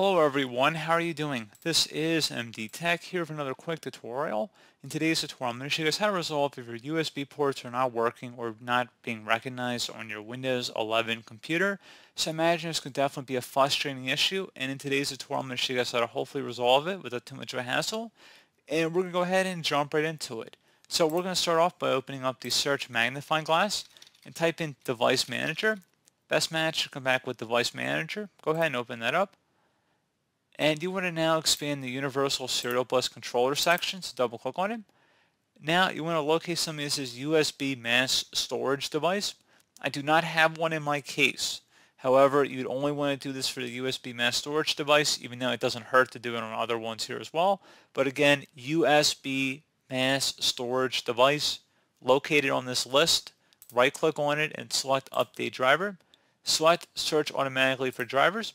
Hello everyone, how are you doing? This is MD Tech here with another quick tutorial. In today's tutorial, I'm going to show you guys how to resolve if your USB ports are not working or not being recognized on your Windows 11 computer. So I imagine this could definitely be a frustrating issue, and in today's tutorial, I'm going to show you guys how to hopefully resolve it without too much of a hassle. And we're going to go ahead and jump right into it. So we're going to start off by opening up the search magnifying glass and type in Device Manager. Best match should come back with Device Manager. Go ahead and open that up. And you want to now expand the Universal Serial Bus Controller section, so double click on it. Now you want to locate something that says USB mass storage device. I do not have one in my case. However, you'd only want to do this for the USB mass storage device, even though it doesn't hurt to do it on other ones here as well. But again, USB mass storage device located on this list. Right click on it and select update driver. Select search automatically for drivers.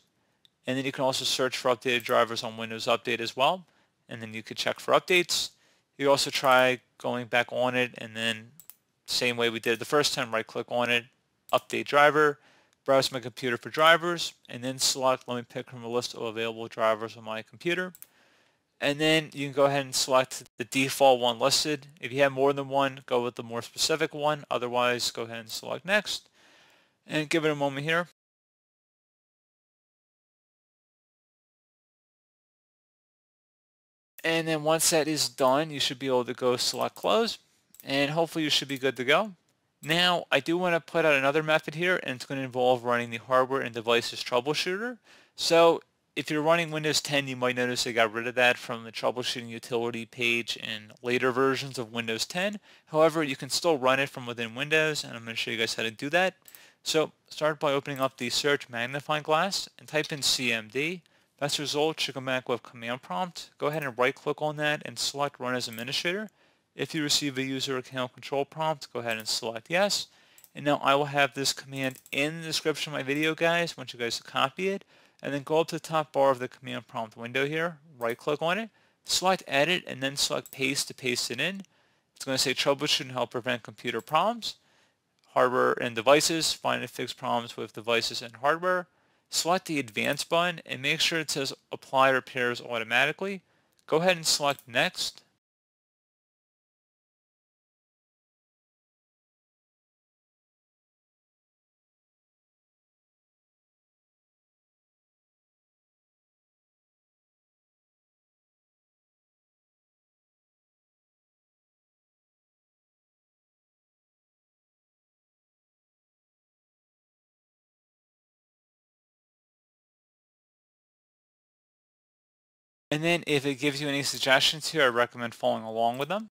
And then you can also search for updated drivers on Windows Update as well. And then you could check for updates. You also try going back on it and then same way we did the first time, right click on it, update driver, browse my computer for drivers, and then select, let me pick from a list of available drivers on my computer. And then you can go ahead and select the default one listed. If you have more than one, go with the more specific one. Otherwise, go ahead and select next. And give it a moment here. And then once that is done, you should be able to go select close and hopefully you should be good to go. Now, I do want to put out another method here and it's going to involve running the hardware and devices troubleshooter. So if you're running Windows 10, you might notice they got rid of that from the troubleshooting utility page in later versions of Windows 10. However, you can still run it from within Windows and I'm going to show you guys how to do that. So start by opening up the search magnifying glass and type in CMD Best result should come back with command prompt. Go ahead and right click on that and select run as administrator. If you receive a user account control prompt, go ahead and select yes. And now I will have this command in the description of my video guys, I want you guys to copy it. And then go up to the top bar of the command prompt window here, right click on it, select edit and then select paste to paste it in. It's going to say troubleshoot and help prevent computer problems. Hardware and devices, find and fix problems with devices and hardware select the Advanced button and make sure it says Apply Repairs automatically. Go ahead and select Next. And then if it gives you any suggestions here, I recommend following along with them.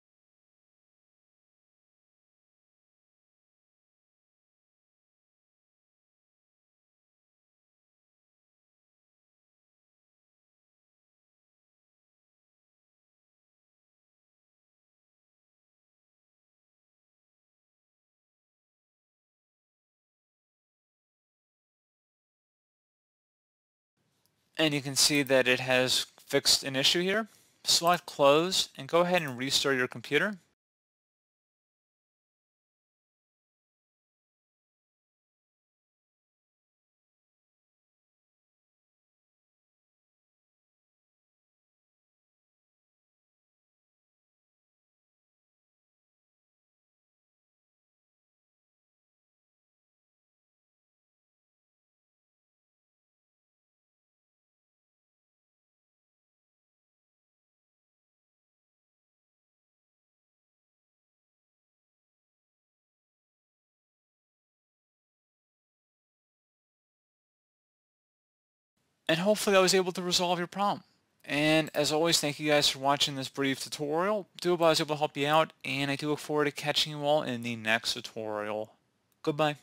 And you can see that it has fixed an issue here. Select close and go ahead and restart your computer. And hopefully I was able to resolve your problem. And as always, thank you guys for watching this brief tutorial. Do hope I was able to help you out, and I do look forward to catching you all in the next tutorial. Goodbye.